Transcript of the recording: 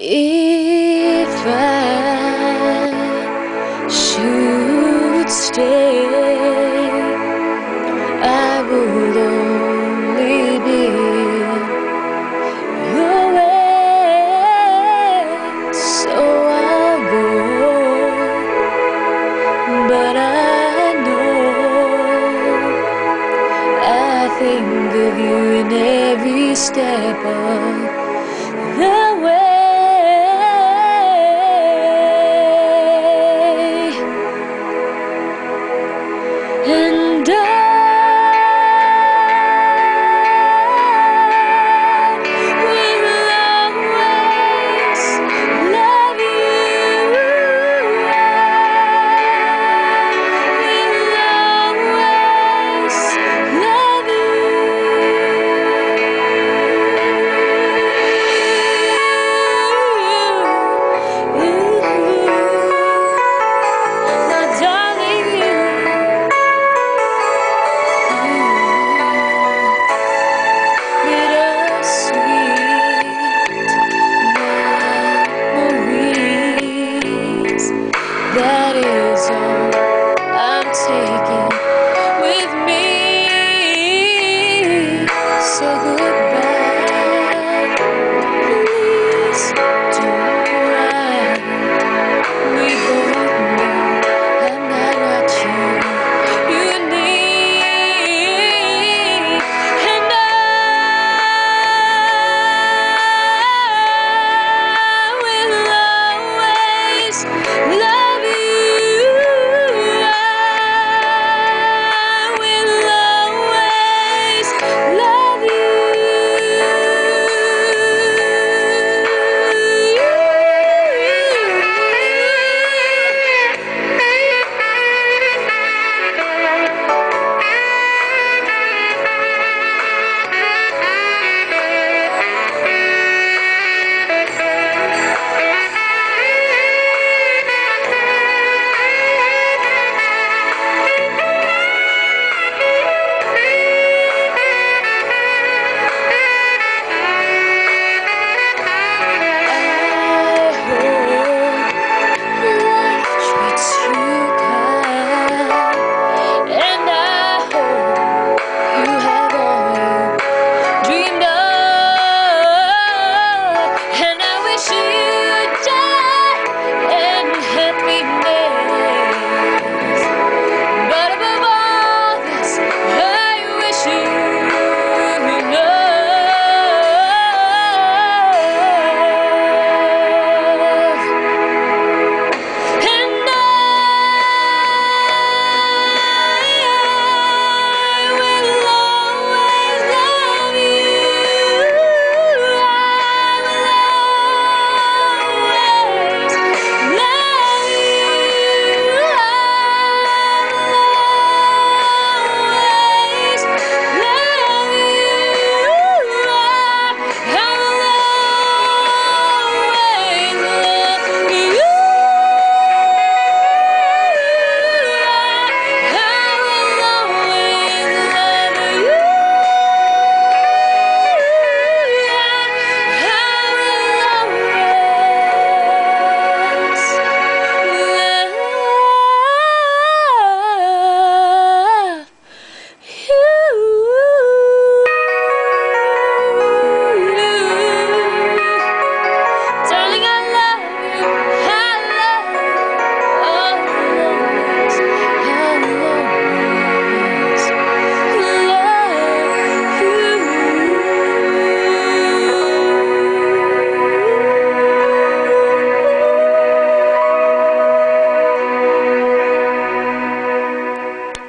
If I should stay, I would only be away. So I go, but I know I think of you in every step of the way.